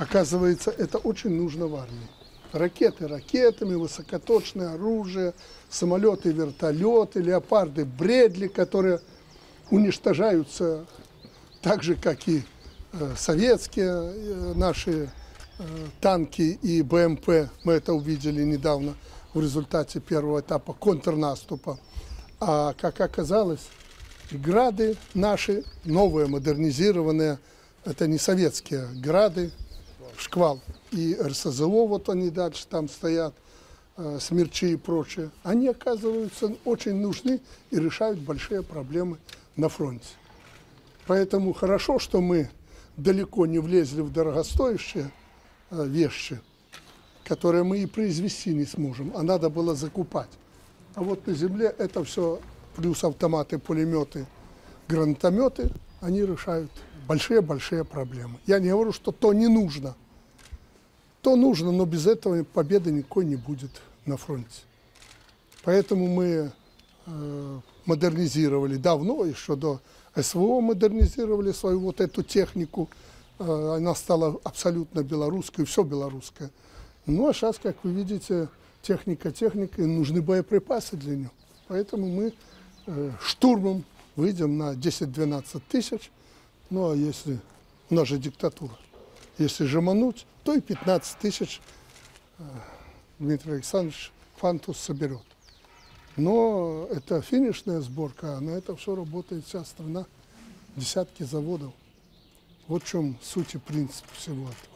Оказывается, это очень нужно в армии. Ракеты ракетами, высокоточное оружие, самолеты, вертолеты, леопарды, бредли, которые уничтожаются так же, как и э, советские э, наши э, танки и БМП. Мы это увидели недавно в результате первого этапа контрнаступа. А как оказалось, грады наши, новые, модернизированные, это не советские грады, шквал. И РСЗО, вот они дальше там стоят, э, смерчи и прочее. Они, оказываются, очень нужны и решают большие проблемы на фронте. Поэтому хорошо, что мы далеко не влезли в дорогостоящие э, вещи, которые мы и произвести не сможем, а надо было закупать. А вот на земле это все, плюс автоматы, пулеметы, гранатометы, они решают большие-большие проблемы. Я не говорю, что то не нужно. То нужно, но без этого победы никакой не будет на фронте. Поэтому мы э, модернизировали давно, еще до СВО модернизировали свою вот эту технику. Э, она стала абсолютно белорусской, все белорусское. Ну а сейчас, как вы видите, техника техника, нужны боеприпасы для нее. Поэтому мы э, штурмом выйдем на 10-12 тысяч. Ну а если у нас же диктатура, если жемануть, то и 15 тысяч э, Дмитрий Александрович Фантус соберет. Но это финишная сборка, а на это все работает вся страна, десятки заводов. Вот в чем суть и принцип всего этого.